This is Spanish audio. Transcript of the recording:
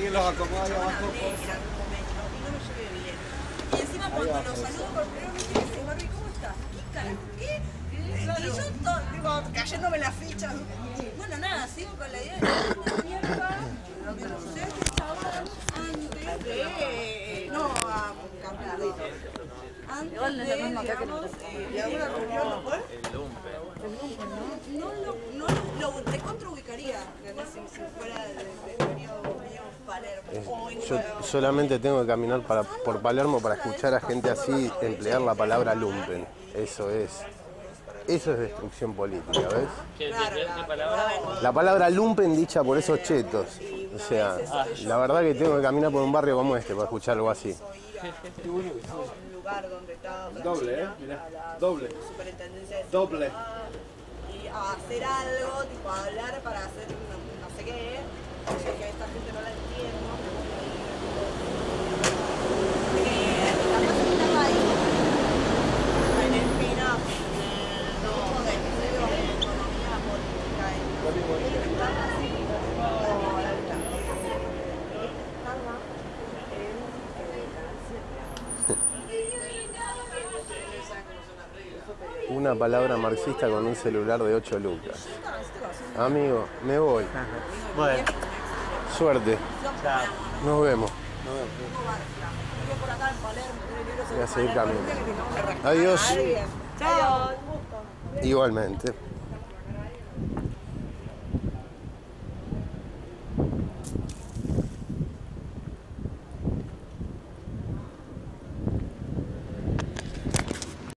alguien los acomoda ahí abajo. y no me llevé bien. Y encima cuando lo saludo por primera vez me dice, Barbie, ¿cómo estás? ¿Qué carajo? ¿Qué? Y yo to- digo, cayéndome la ficha. Bueno, nada, sigo con la idea de una mierda. Lo que sucede es que el chabón antes de... No, a Campeadito. Antes no de, que digamos, eh, de alguna reunión, ¿no fue? No lo, no lo, lo recontra-ubicaría, ¿entendés? Si, fuera del Yo solamente tengo que caminar para, por Palermo para escuchar a gente así emplear la palabra lumpen. Eso es. Eso es destrucción política, ¿ves? La- La palabra lumpen dicha por esos chetos. O sea, la verdad que tengo que caminar por un barrio como este para escuchar algo así. un lugar donde está Doble, ¿eh? Mirá, doble. Doble. y a hacer algo, tipo a hablar para hacer no, no sé qué, eh, que a esta gente no la entiendo. Eh, capaz que estaba ahí en el spin-off del grupo de estudios de economía política y estaba así, como la lucha. Estaba Una palabra marxista con un celular de 8 lucas. Amigo, me voy. Bueno, Suerte. Nos vemos. Voy a seguir caminando. Adiós. Chao. Igualmente.